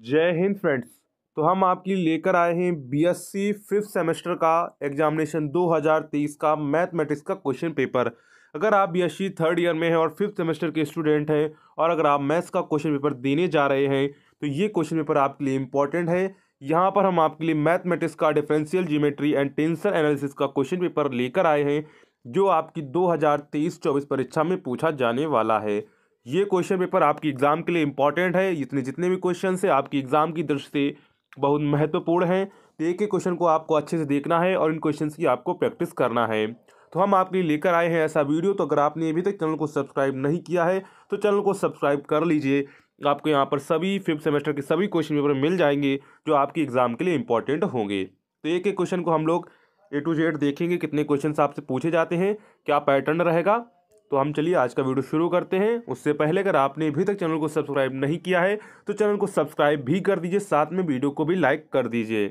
जय हिंद फ्रेंड्स। तो हम आपके लिए लेकर आए हैं बीएससी फिफ्थ सेमेस्टर का एग्जामिनेशन 2023 का मैथमेटिक्स का क्वेश्चन पेपर अगर आप बीएससी थर्ड ईयर में हैं और फिफ्थ सेमेस्टर के स्टूडेंट हैं और अगर आप मैथ्स का क्वेश्चन पेपर देने जा रहे हैं तो ये क्वेश्चन पेपर आपके लिए इंपॉर्टेंट है। यहाँ पर हम आपके लिए मैथमेटिक्स का differential geometry and tensor analysis का क्वेश्चन पेपर लेकर आए हैं, जो आपकी 2023-24 परीक्षा में पूछा जाने वाला है। ये क्वेश्चन पेपर आपकी एग्ज़ाम के लिए इंपॉर्टेंट है। इतने जितने भी क्वेश्चन है, आपकी एग्ज़ाम की दृष्टि से बहुत महत्वपूर्ण हैं। तो एक एक क्वेश्चन को आपको अच्छे से देखना है और इन क्वेश्चन की आपको प्रैक्टिस करना है। तो हम आपके लिए लेकर आए हैं ऐसा वीडियो तो अगर आपने अभी तक चैनल को सब्सक्राइब नहीं किया है तो चैनल को सब्सक्राइब कर लीजिए। आपको यहाँ पर सभी फिफ्थ सेमेस्टर के सभी क्वेश्चन पेपर मिल जाएँगे, जो आपकी एग्ज़ाम के लिए इंपॉर्टेंट होंगे। तो एक एक क्वेश्चन को हम लोग ए टू जेड देखेंगे, कितने क्वेश्चन आपसे पूछे जाते हैं, क्या पैटर्न रहेगा। तो हम चलिए आज का वीडियो शुरू करते हैं। उससे पहले अगर आपने अभी तक चैनल को सब्सक्राइब नहीं किया है तो चैनल को सब्सक्राइब भी कर दीजिए, साथ में वीडियो को भी लाइक कर दीजिए।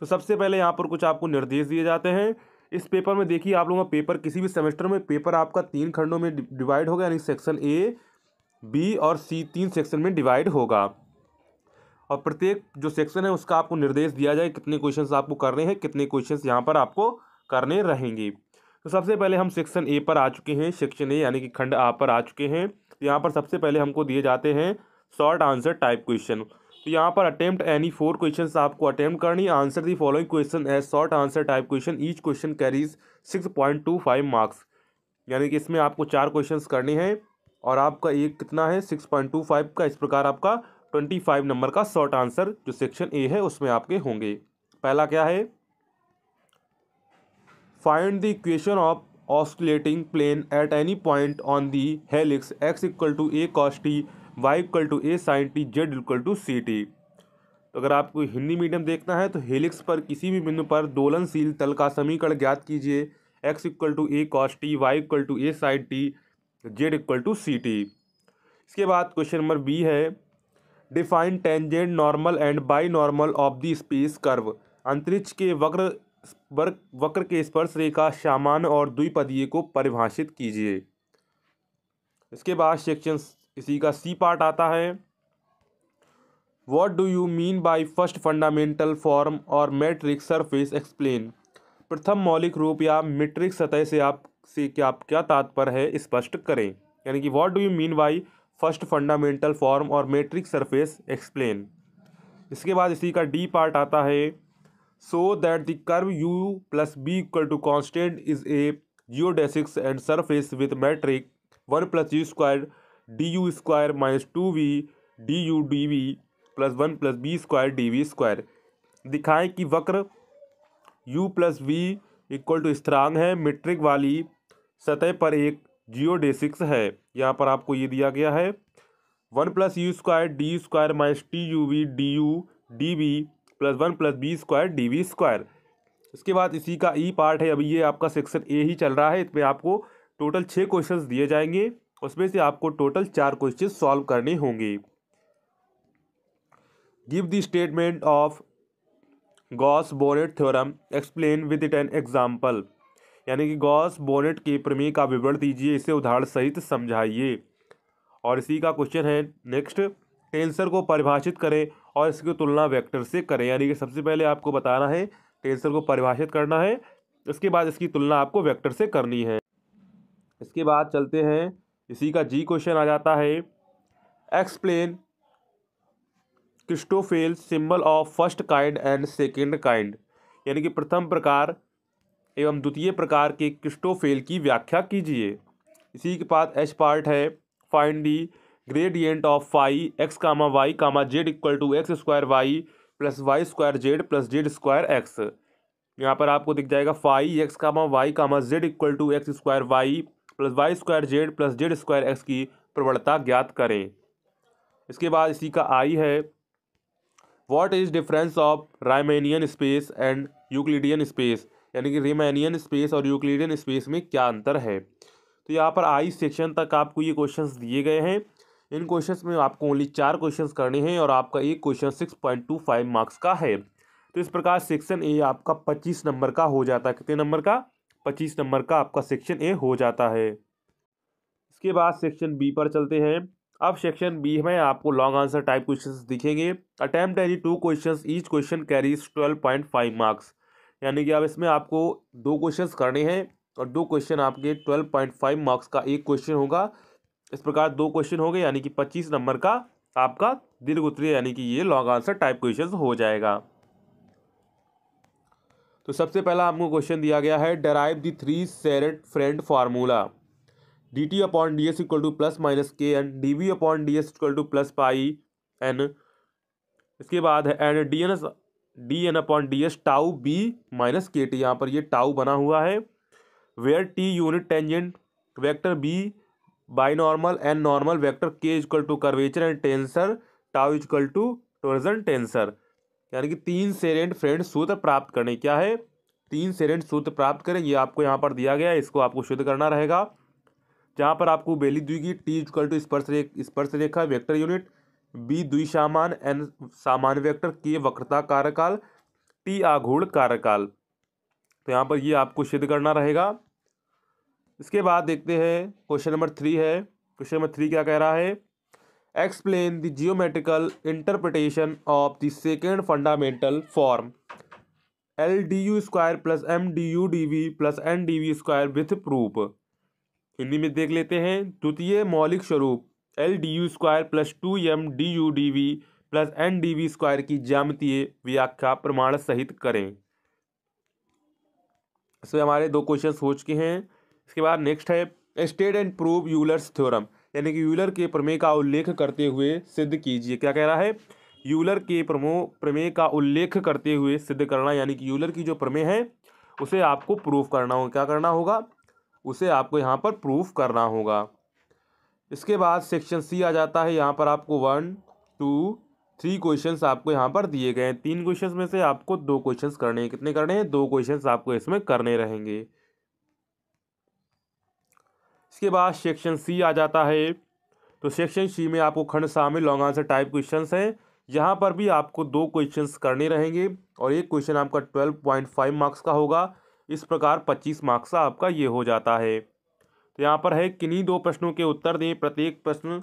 तो सबसे पहले यहाँ पर कुछ आपको निर्देश दिए जाते हैं। इस पेपर में देखिए, आप लोगों का पेपर किसी भी सेमेस्टर में, पेपर आपका तीन खंडों में डिवाइड होगा, यानी सेक्शन ए, बी और सी तीन सेक्शन में डिवाइड होगा। और प्रत्येक जो सेक्शन है, उसका आपको निर्देश दिया जाए कितने क्वेश्चंस आपको करने हैं, कितने क्वेश्चंस यहाँ पर आपको करने रहेंगे। तो सबसे पहले हम सेक्शन ए पर आ चुके हैं। सेक्शन ए यानी कि खंड आ पर आ चुके हैं। तो यहाँ पर सबसे पहले हमको दिए जाते हैं शॉर्ट आंसर टाइप क्वेश्चन तो यहाँ पर अटेम्प्ट एनी फोर क्वेश्चन आपको अटेम्प्ट करनी answer the following question as short answer type question each question carries six point two five marks यानी कि इसमें आपको चार क्वेश्चन करने हैं और आपका एक कितना है? सिक्स पॉइंट टू फाइव का। इस प्रकार आपका ट्वेंटी फाइव नंबर का शॉर्ट आंसर जो सेक्शन ए है, उसमें आपके होंगे। पहला क्या है? Find the equation of osculating plane at any point on the helix x equal to a cos t y equal to a sine t z equal to c t तो अगर आपको हिंदी मीडियम देखना है तो हेलिक्स पर किसी भी बिंदु पर दोलनशील तल का समीकरण ज्ञात कीजिए। X equal to a cos t y equal to a sine t z equal to c t इसके बाद क्वेश्चन नंबर बी है। Define tangent normal and binormal of the space curve अंतरिक्ष के वक्र वक्र के स्पर्श रेखा सामान्य और द्विपदीय को परिभाषित कीजिए। इसके बाद सेक्शन इसी का सी पार्ट आता है। What do you mean by first fundamental form और मेट्रिक सरफेस एक्सप्लेन प्रथम मौलिक रूप या मेट्रिक सतह से आप, से क्या आप क्या तात्पर्य है स्पष्ट करें। यानी कि what do you mean by first fundamental form और मेट्रिक सरफेस एक्सप्लेन इसके बाद इसी का डी पार्ट आता है। So that the curve u plus b equal to constant is a geodesics and surface with metric 1 plus u square du square minus 2v du dv plus one plus b square d v square दिखाएँ कि वक्र u plus v equal to स्थिरांक है metric वाली सतह पर एक geodesics है। यहाँ पर आपको ये दिया गया है। One plus u square d square minus t u v d u d v plus one plus b square d v square. इसके बाद इसी का ई पार्ट है, अभी ये आपका सेक्शन ए ही चल रहा है, इसमें आपको टोटल छः क्वेश्चंस दिए जाएँगे, उसमें से आपको टोटल चार क्वेश्चन सॉल्व करने होंगे। Give the statement of Gauss Bonnet theorem explain with it an example यानी कि गॉस बोनेट के प्रमेय का विवरण दीजिए, इसे उदाहरण सहित समझाइए। और इसी का क्वेश्चन है नेक्स्ट टेंसर को परिभाषित करें और इसकी तुलना वेक्टर से करें। यानी कि सबसे पहले आपको बताना है, टेंसर को परिभाषित करना है इसके बाद इसकी तुलना आपको वेक्टर से करनी है। इसके बाद चलते हैं, इसी का जी क्वेश्चन आ जाता है। Explain Christoffel symbol of first kind and second kind. यानी कि प्रथम प्रकार एवं द्वितीय प्रकार के क्रिस्टोफेल की व्याख्या कीजिए। इसी के बाद एच पार्ट है find the gradient of phi x comma y comma z equal to x square y plus y square z plus z square x यहाँ पर आपको दिख जाएगा phi x comma y comma z equal to x square y plus y square z plus z square x की प्रवणता ज्ञात करें। इसके बाद इसी का आई है। What is difference of Riemannian space and Euclidean space यानी कि रिमेनियन स्पेस और यूक्लिडियन स्पेस में क्या अंतर है? तो यहाँ पर आई सेक्शन तक आपको ये क्वेश्चंस दिए गए हैं। इन क्वेश्चंस में आपको ओनली चार क्वेश्चंस करने हैं और आपका एक question six point two five marks का है। तो इस प्रकार सेक्शन ए आपका पच्चीस नंबर का हो जाता है। कितने नंबर का? पच्चीस नंबर का आपका सेक्शन ए हो जाता है। इसके बाद सेक्शन बी पर चलते हैं। अब सेक्शन बी में आपको लॉन्ग आंसर टाइप क्वेश्चंस दिखेंगे। Attempt any two questions each question carries twelve point five marks यानी कि अब इसमें आपको दो क्वेश्चंस करने हैं और दो क्वेश्चन आपके ट्वेल्व पॉइंट फाइव मार्क्स का एक क्वेश्चन होगा। इस प्रकार दो क्वेश्चन हो गए, यानी कि पच्चीस नंबर का आपका दीर्घ उत्तरीय, यानी कि ये लॉन्ग आंसर टाइप क्वेश्चन हो जाएगा। तो सबसे पहला आपको क्वेश्चन दिया गया है derive the three Serret Frenet formula d t upon d s equal to plus minus k n d v upon d s equal to plus pi n इसके बाद है n d n s d n upon d s tau b minus k t यहाँ पर ये tau बना हुआ है where t unit tangent vector b binormal n normal vector k equal to curvature and tensor tau equal to torsion tensor यानी कि तीन सेरेंट friend सूत्र प्राप्त करने क्या है? तीन सेरेंट सूत्र प्राप्त करें, ये आपको यहाँ पर दिया गया है, इसको आपको शुद्ध करना रहेगा। जहाँ पर आपको बेली द्विगी टी इक्वल टू स्पर्श रेख, स्पर्श रेखा वेक्टर यूनिट बी द्विसामान एन सामान्य वेक्टर के वक्रता कार्यकाल टी आघूर्ण कार्यकाल तो यहाँ पर ये आपको सिद्ध करना रहेगा। इसके बाद देखते हैं क्वेश्चन नंबर थ्री है। क्वेश्चन नंबर थ्री क्या कह रहा है? Explain the geometrical interpretation of the second fundamental form. L d u square plus M d u d v plus N d v square with proof Hindi में देख लेते हैं, द्वितीय मौलिक स्वरूप L d u square plus two M d u d v plus N d v square की ज्यामितीय व्याख्या प्रमाण सहित करें। इसमें हमारे दो क्वेश्चन हो चुके हैं। इसके बाद नेक्स्ट है state and prove Euler's theorem यानी कि यूलर के प्रमेय का उल्लेख करते हुए सिद्ध कीजिए। क्या कह रहा है? यूलर के प्रमो, प्रमेय का उल्लेख करते हुए सिद्ध करना, यानी कि यूलर की जो प्रमेय है, उसे आपको प्रूफ करना होगा। क्या करना होगा? उसे आपको यहाँ पर प्रूफ करना होगा। इसके बाद सेक्शन सी आ जाता है। यहाँ पर आपको वन टू थ्री क्वेश्चंस आपको यहाँ पर दिए गए हैं। तीन क्वेश्चंस में से आपको दो क्वेश्चंस करने हैं। कितने करने हैं? दो क्वेश्चंस आपको इसमें करने रहेंगे। इसके बाद सेक्शन सी आ जाता है। तो सेक्शन सी में आपको खंड शामिल लॉन्ग आंसर टाइप क्वेश्चन हैं। यहाँ पर भी आपको दो क्वेश्चंस करने रहेंगे और एक क्वेश्चन आपका ट्वेल्व पॉइंट फाइव मार्क्स का होगा। इस प्रकार पच्चीस मार्क्स का आपका ये हो जाता है। तो यहाँ पर है, किन्हीं दो प्रश्नों के उत्तर दें? प्रत्येक प्रश्न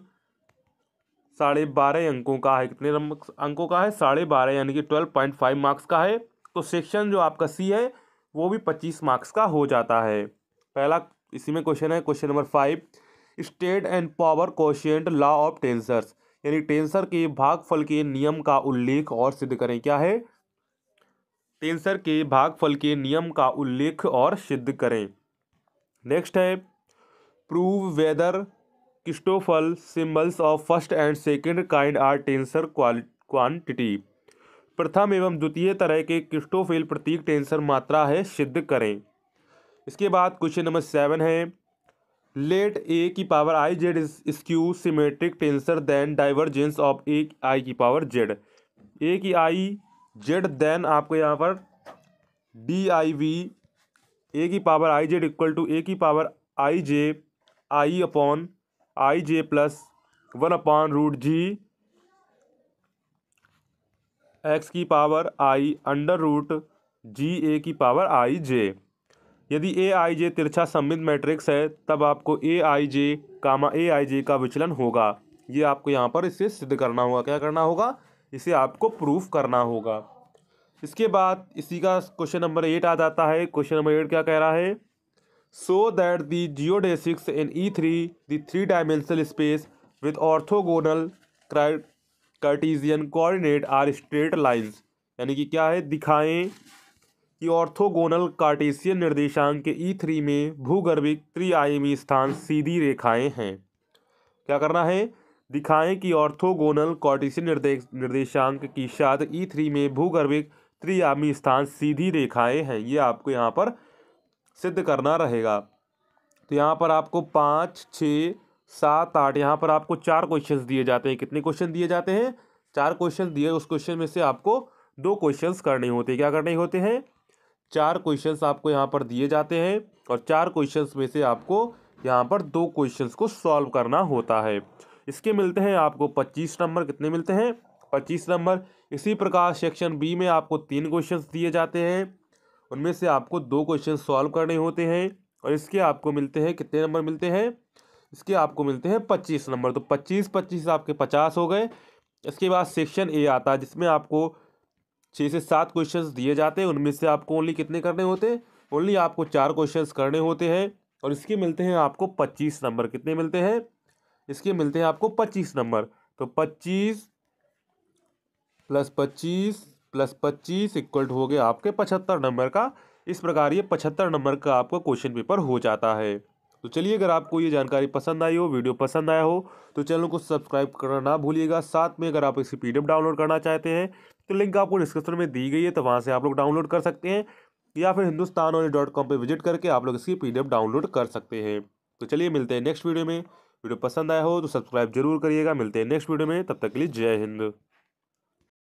साढ़े बारह अंकों का है। कितने अंकों का है? साढ़े बारह, यानी कि ट्वेल्व पॉइंट फाइव मार्क्स का है। तो सेक्शन जो आपका सी है, वो भी पच्चीस मार्क्स का हो जाता है। पहला इसी में क्वेश्चन है, question number five state and power question law of tensors यानी टेंसर के भागफल के नियम का उल्लेख और सिद्ध करें, क्या है? टेंसर के भागफल के नियम का उल्लेख और सिद्ध करें। नेक्स्ट है prove whether Christoffel symbols of first and second kind are tensor quantity प्रथम एवं द्वितीय तरह के क्रिस्टोफेल प्रतीक टेंसर मात्रा है, सिद्ध करें। इसके बाद क्वेश्चन नंबर सेवन है। लेट ए की power i z is skew symmetric tensor then divergence of a i की पावर जेड ए की आई जेड देन आपको यहाँ पर डी आई वी ए की power i z equal to a की power i j i upon i j plus one upon root g x की power i under root g a की power आई जे यदि ए आई जे तिरछा सम्मित matrix है, तब आपको ए आई जे कामा ए आई जे का विचलन होगा। ये आपको यहाँ पर इसे सिद्ध करना होगा। क्या करना होगा? इसे आपको प्रूफ करना होगा। इसके बाद इसी का क्वेश्चन नंबर एट आ जाता है। क्वेश्चन नंबर एट क्या कह रहा है? So that the geodesics in E three the three dimensional space with orthogonal Cartesian coordinate are straight lines यानी कि क्या है? दिखाएँ। कि ऑर्थोगोनल कार्टेशियन निर्देशांक के ई थ्री में भूगर्भिक त्रिआयामी स्थान सीधी रेखाएँ हैं। क्या करना है? दिखाएँ कि ऑर्थोगोनल कार्टेशियन निर्देश, निर्देशांक की शाद ई थ्री में भूगर्भिक त्रियामी स्थान सीधी रेखाएँ हैं। ये आपको यहाँ पर सिद्ध करना रहेगा। तो यहाँ पर आपको पाँच, छः, सात, आठ, यहाँ पर आपको चार क्वेश्चन दिए जाते हैं। कितने क्वेश्चन दिए जाते हैं? चार क्वेश्चन दिए, उस क्वेश्चन में से आपको दो क्वेश्चंस करने होते हैं। क्या करने होते हैं? चार क्वेश्चंस आपको यहाँ पर दिए जाते हैं और चार क्वेश्चंस में से आपको यहाँ पर दो क्वेश्चंस को सॉल्व करना होता है। इसके मिलते हैं आपको पच्चीस नंबर कितने मिलते हैं? पच्चीस नंबर। इसी प्रकार सेक्शन बी में आपको तीन क्वेश्चंस दिए जाते हैं। उनमें से आपको दो क्वेश्चन सॉल्व करने होते हैं और इसके आपको मिलते हैं कितने नंबर मिलते हैं? इसके आपको मिलते हैं पच्चीस नंबर। तो पच्चीस पच्चीस आपके पचास हो गए। इसके बाद सेक्शन ए आता है जिसमें आपको छः से सात क्वेश्चंस दिए जाते हैं। उनमें से आपको ओनली कितने करने होते हैं? ओनली आपको चार क्वेश्चंस करने होते हैं। और इसके मिलते हैं आपको पच्चीस नंबर। कितने मिलते हैं? इसके मिलते हैं आपको पच्चीस नंबर। तो पच्चीस प्लस पच्चीस प्लस पच्चीस इक्वल हो गया आपके पचहत्तर नंबर का। इस प्रकार ये पचहत्तर नंबर का आपका क्वेश्चन पेपर हो जाता है। तो चलिए, अगर आपको ये जानकारी पसंद आई हो वीडियो पसंद आया हो तो चैनल को सब्सक्राइब करना ना भूलिएगा। साथ में अगर आप इसकी पीडीएफ डाउनलोड करना चाहते हैं तो लिंक आपको डिस्क्रिप्शन में दी गई है तो वहाँ से आप लोग डाउनलोड कर सकते हैं, या फिर हिंदुस्तान ऑनली डॉट कॉम पर विज़िट करके आप लोग इसकी पीडीएफ डाउनलोड कर सकते हैं। तो चलिए मिलते हैं नेक्स्ट वीडियो में। वीडियो पसंद आया हो तो सब्सक्राइब ज़रूर करिएगा। मिलते हैं नेक्स्ट वीडियो में, तब तक के लिए जय हिंद।